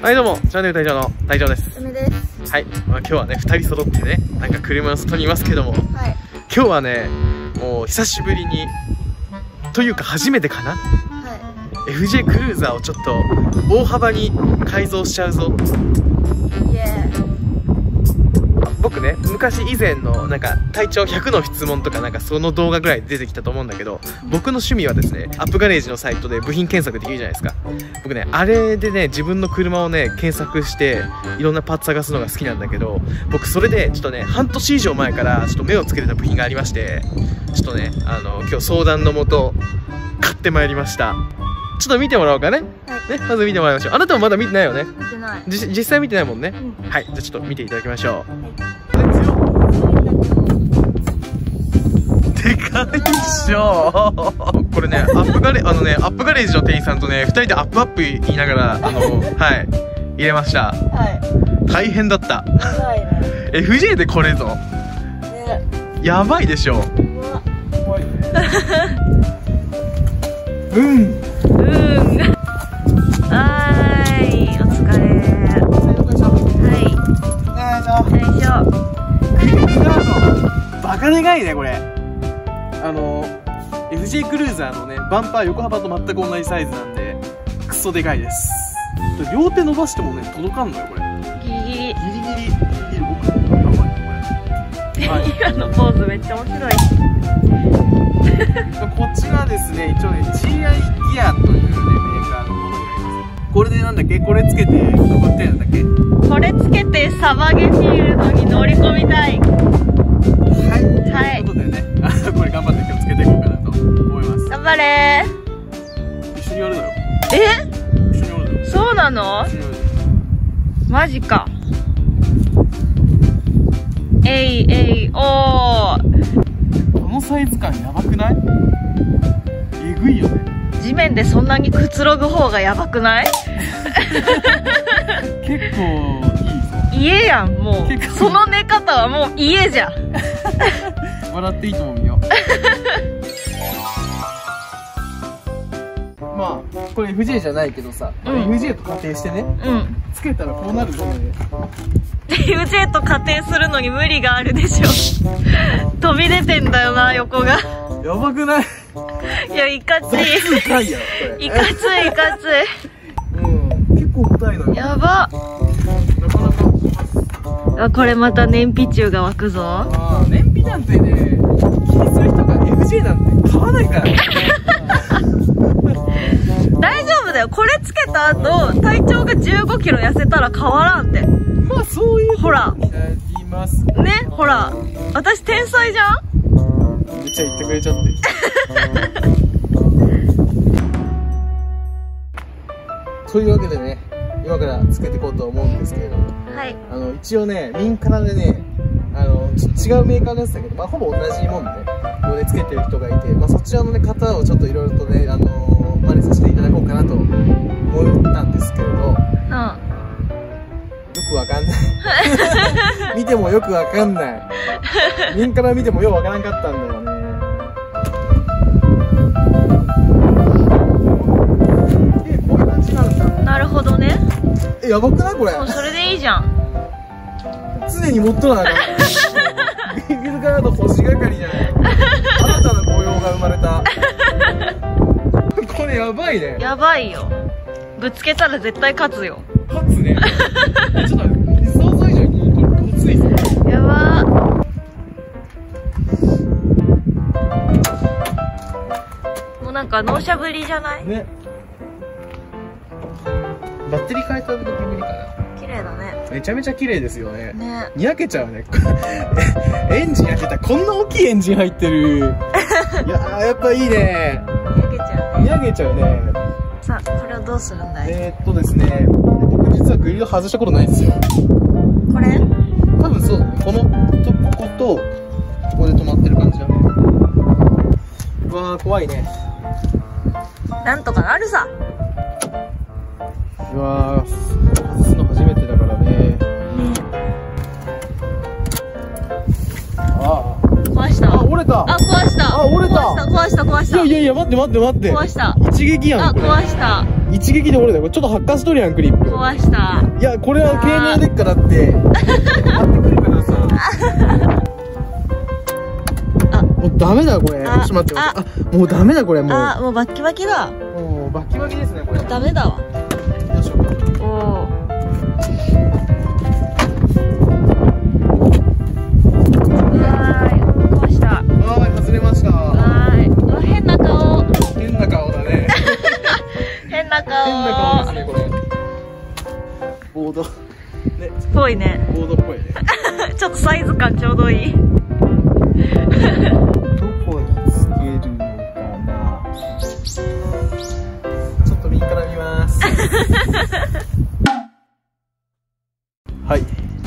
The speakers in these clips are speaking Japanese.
はいどうも。チャンネル隊長の隊長です。梅です。はい、まあ、今日はね2人揃ってねなんか車の外にいますけども。はい。今日はねもう久しぶりにというか初めてかな？は FJ クルーザーをちょっと大幅に改造しちゃうぞ昔以前のなんか体長100の質問とかなんかその動画ぐらい出てきたと思うんだけど僕の趣味はですねアップガレージのサイトで部品検索できるじゃないですか。僕ねあれでね自分の車をね検索していろんなパーツ探すのが好きなんだけど僕それでちょっとね半年以上前からちょっと目をつけてた部品がありましてちょっとねあの今日相談のもと買ってまいりました。ちょっと見てもらおうかね。はい。ねまず見てもらいましょう。あなたもまだ見てないよね？見てない。じ実際見てないもんね？うん。はい。じゃあちょっと見ていただきましょう。でかいしょこれねアップガレあのねアップガレージの店員さんとね2人でアップアップ言いながらあのはい入れました。はい。大変だった。はい。ね FJ でこれぞ。ね。やばいでしょ。うわうん。うん。はーい、お疲れ。はい、よいしょ。バカでかいねこれあの FJ クルーザーのねバンパー横幅と全く同じサイズなんでクソでかいです。両手伸ばしてもね届かんのよこれ。ギリギリ。ギリギリギリギリ僕やばいねこれ。はい今のポーズめっちゃ面白い。こっちがですね一応ね GI ギアというねメーカーのものになります。これでなんだっけ？これつけて登ってなんだっけ？これつけてサバゲフィールドに乗り込みたい張れ。一緒にやるのよー。え？一緒にやるそうなの？マジか。えいえいおー。このサイズ感やばくない？えぐいよね。地面でそんなにくつろぐ方がやばくない？結構いいぞ。家やん、もう。その寝方はもう家じゃん。笑っていいと思うよ まあこれ FJ じゃないけどさ、うん。FJ と仮定してねうん。つけたらこうなるぞね。UJ と仮定するのに無理があるでしょ。飛び出てんだよな横が。やばくない？いやいかつい。いかついいかつうん結構重たいのよ。いやば。なかなか。あこれまた燃費中が湧くぞ。ああ燃費なんてね気にする人が FJ なんて買わないからこれつけた後体長が1 5キロ痩せたら変わらんって。まあそういうほら。になりますねほら。私天才じゃん？めっちゃ言ってくれちゃって。というわけでね今からつけていこうと思うんですけれども。はい。あの一応ね民からでねあのち違うメーカーのやつだけど、まあ、ほぼ同じもんで、ね、ここでつけてる人がいて、まあ、そちらの、ね、方をちょっといろいろとね、あの真似させていただこうかなと思ったんですけれど。ようん。くわかんない。見てもよくわかんない。民から見てもよくわからんかったんだよね。えこういう感じなんだなるほどね。えやばくないこれ？それでいいじゃん。常に持っとらなあかんビーグルガード星係じゃない。新たな雇用が生まれた。これやばいね。やばいよ。ぶつけたら絶対勝つよ。勝つね。ちょっと想像以上にこれごついぞ。やば。もうなんか納車ぶりじゃない？ね。バッテリー変えた時ぶりかな。綺麗だね。めちゃめちゃ綺麗ですよね。ね。にやけちゃうね。エンジン開けたらこんな大きいエンジン入ってる。いやーやっぱいいね焼けちゃうにやけちゃうね。さあこれをどうするんだい？えー、っとですね僕実はグリル外したことないんですよ。これ？多分そうこのとことここで止まってる感じだね。うわー怖いね。なんとかなるさ。うわーした壊した。いやいやいや待って待って待って。壊した。一撃やあんこれ。壊した。一撃で折れたこれちょっと発火しとるやんクリップ。壊した。いやこれは経年劣化だって。待ってくるからさあ。もうダメだこれ。ちょあっと待ってあ。もうダメだこれもう。あもうバッキバキだ。もうバキバキですねこれ。よダメだわボード。ね。ぽいね。ボードっぽいね。ちょっとサイズ感ちょうどいい。どこにつけるのかな。ちょっと右から見ます。はい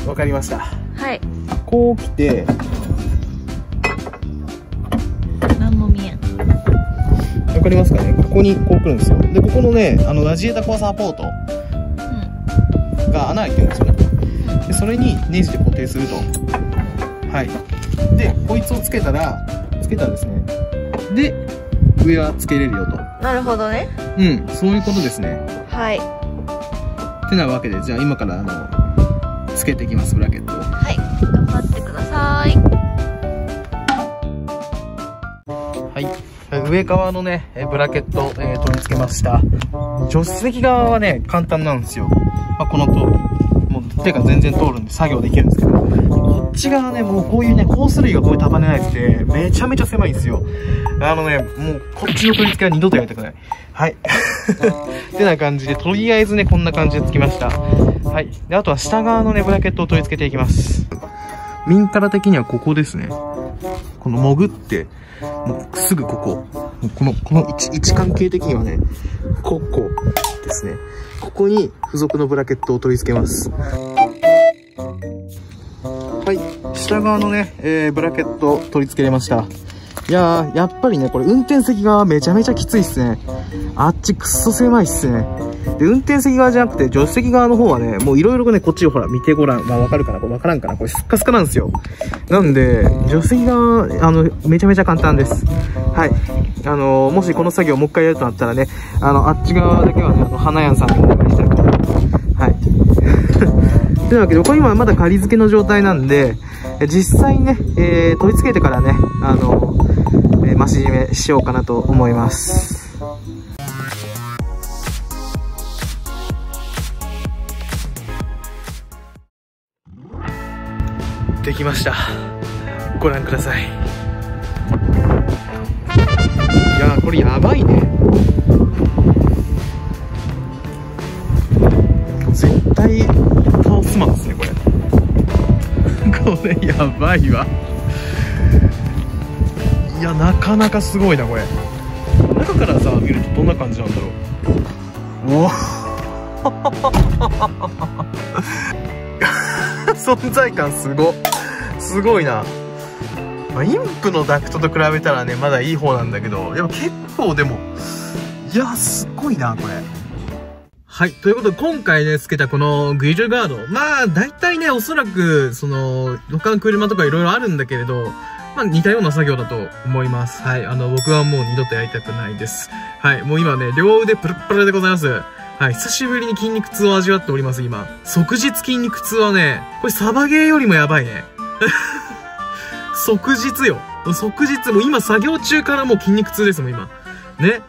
わかりました。はい。こう来て。何も見えん。わかりますかね？ここにこう来るんですよ。でここのねあのラジエーターコアサポートが穴開いてるんですよね。でそれにネジで固定すると。はい。でこいつをつけたらつけたらですね。で上はつけれるよと。なるほどね。うんそういうことですね。はい。てなわけでじゃあ今からあのつけていきますブラケットを。はい。頑張ってください。はい。上側のねえブラケット、えー取り付けました助手席側はね簡単なんですよ、まあ、この通り。もう手が全然通るんで作業できるんですけど。こっち側ねもうこういうねコース類がこういう束ねられててめちゃめちゃ狭いんですよ。あのねもうこっちの取り付けは二度とやりたくない。はい。ってな感じでとりあえずねこんな感じでつきました。はい。であとは下側のねブラケットを取り付けていきます。ミンカラ的にはここですね。この潜ってもうすぐここ。この、この位置、位置関係的にはね、ここですね。ここに付属のブラケットを取り付けます。はい。下側のね、えー、ブラケット取り付けれました。いやー、やっぱりね、これ運転席側めちゃめちゃきついっすね。あっちくっそ狭いっすね。で、運転席側じゃなくて、助手席側の方はね、もういろいろね、こっちをほら、見てごらん。まあ、わかるかな？これわからんかな？これスッカスカなんですよ。なんで、助手席側、あの、めちゃめちゃ簡単です。はい。あのもしこの作業もう一回やるとなったらね、あの、あっち側だけはね、あの、花屋さんにお願いしたいと。はい。というわけで、これ今まだ仮付けの状態なんで、実際にね、えー、取り付けてからね、あのえー、増し締めしようかなと思います。できました。ご覧ください。いや、これやばいね。絶対倒すマンですね、これ。これやばいわ。いや、なかなかすごいな、これ。中からさ、見るとどんな感じなんだろう。おお 存在感すごすごいな、まあ、インプのダクトと比べたらねまだいい方なんだけどやっぱ結構でもいやすっごいなこれはい。ということで、今回ね、つけたこのグリルガード。まあ、大体ね、おそらく、その、他の車とかいろいろあるんだけれど、まあ、似たような作業だと思います。はい。あの、僕はもう二度とやりたくないです。はい。もう今ね、両腕プルプルでございます。はい。久しぶりに筋肉痛を味わっております、今。即日筋肉痛はね、これサバゲーよりもやばいね。即日よ。即日、もう今作業中からもう筋肉痛ですもん、今。ね。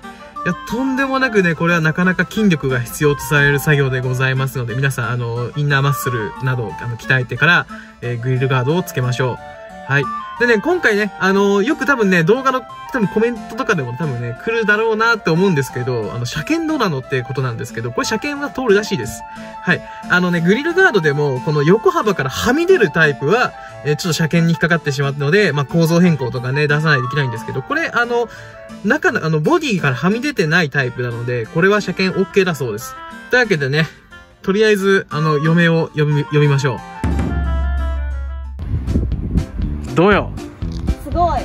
いや、とんでもなくね、これはなかなか筋力が必要とされる作業でございますので、皆さん、あの、インナーマッスルなど、あの、鍛えてから、えーグリルガードをつけましょう。はい。でね、今回ね、あのよく多分ね、動画の多分コメントとかでも多分ね、来るだろうなって思うんですけど、あの、車検どうなのってことなんですけど、これ車検は通るらしいです。はい。あのね、グリルガードでも、この横幅からはみ出るタイプは、えちょっと車検に引っかかってしまったので、まあ、構造変更とかね、出さないといけないんですけど、これ、あの、中の、あの、ボディからはみ出てないタイプなので、これは車検 OK だそうです。というわけでね、とりあえず、あの、嫁を呼び、呼びましょう。どうよ？すごい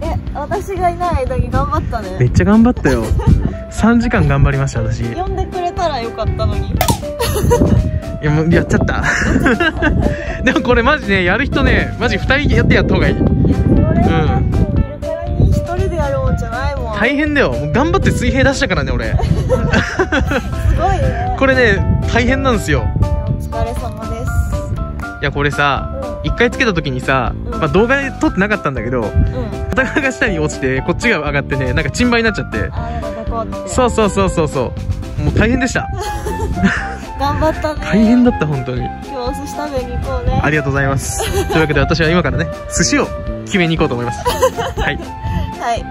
え私がいない間に頑張ったねめっちゃ頑張ったよ。3時間頑張りました、私。い呼んでくれたらよかったのにや、もう、やっちゃった。でもこれマジね、やる人ね、マジ2人やってやった方がいい。うん。大変だよもう頑張って水平出したからね俺 すごいねこれね大変なんですよお疲れ様ですいやこれさう一回つけた時にさ、うん。まあ、動画で撮ってなかったんだけどんうん。片側が下に落ちてこっちが上がってねなんかチンバになっちゃって。そうそうそうそうそう。もう大変でした。頑張ったね。大変だった本当に。今日お寿司食べに行こうね。ありがとうございます。というわけで私は今からね寿司を決めに行こうと思います。はい。はい。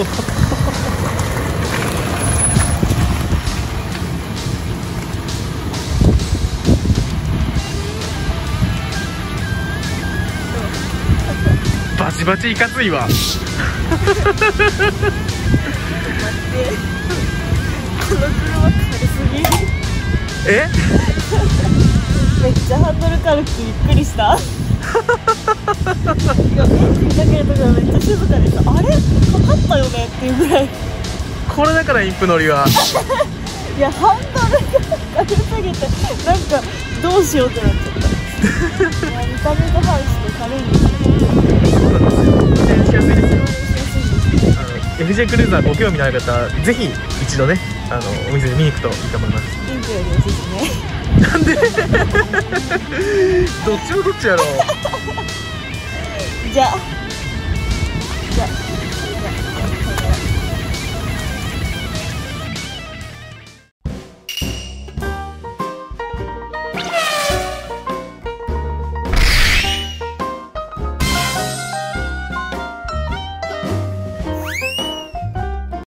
バチバチいかついわ。え？めっちゃハンドル軽くてびっくりした。いやエンジンかけるときはめっちゃ静かでさあれ？かかったよね？っていうぐらい。これだからインプ乗りは。いやハンドルが軽すぎてなんかどうしようってなっちゃった。見た目と反して軽いんですけどそうなんですよ。運転しやすいですよあの FJ クルーザーご興味のある方はぜひ一度ねあのお店に見に行くといいと思います。ピンクよりおすすめなんで？どっちもどっちやろう。じゃあ